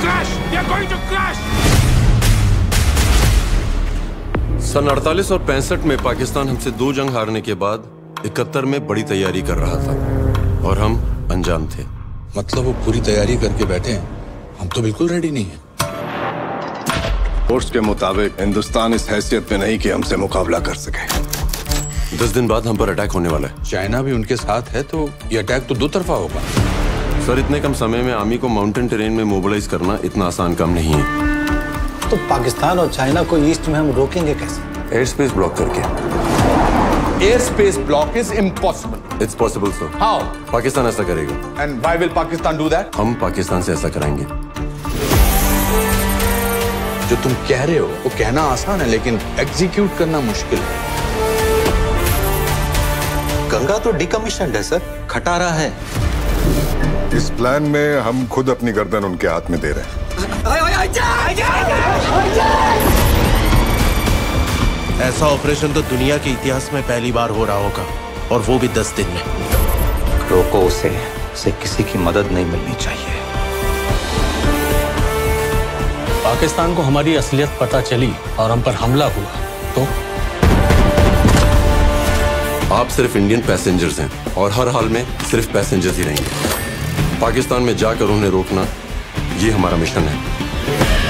crash! They are going to crash! सन 48 और पैंसठ में पाकिस्तान हमसे दो जंग हारने के बाद इकहत्तर में बड़ी तैयारी कर रहा था। और हम अनजान थे। मतलब वो पूरी तैयारी करके बैठे हैं। हम तो बिल्कुल रेडी नहीं है। के मुताबिक हिंदुस्तान इस हैसियत में नहीं कि हमसे मुकाबला कर सके। दस दिन बाद हम पर अटैक होने वाला है। चाइना भी उनके साथ है तो ये अटैक तो दो तरफा होगा। सर इतने कम समय में आर्मी को माउंटेन टेरेन में मोबिलाइज करना इतना आसान काम नहीं है। तो पाकिस्तान और चाइना को ईस्ट में हम रोकेंगे कैसे? एयर स्पेस ब्लॉक करके। Air space block is impossible it's possible sir how Pakistan ऐसा करेगा। And why will Pakistan do that हम पाकिस्तान से ऐसा कराएँगे। जो तुम कह रहे हो वो कहना आसान है लेकिन एग्जीक्यूट करना मुश्किल है। गंगा तो डिकमीशन है सर खटारा है। इस प्लान में हम खुद अपनी गर्दन उनके हाथ में दे रहे हैं। ऐसा ऑपरेशन तो दुनिया के इतिहास में पहली बार हो रहा होगा और वो भी दस दिन में। रोको उसे उसे किसी की मदद नहीं मिलनी चाहिए। पाकिस्तान को हमारी असलियत पता चली और हम पर हमला हुआ तो? आप सिर्फ़ इंडियन पैसेंजर्स हैं और हर हाल में सिर्फ़ पैसेंजर्स ही रहेंगे। पाकिस्तान में जाकर उन्हें रोकना ये हमारा मिशन है।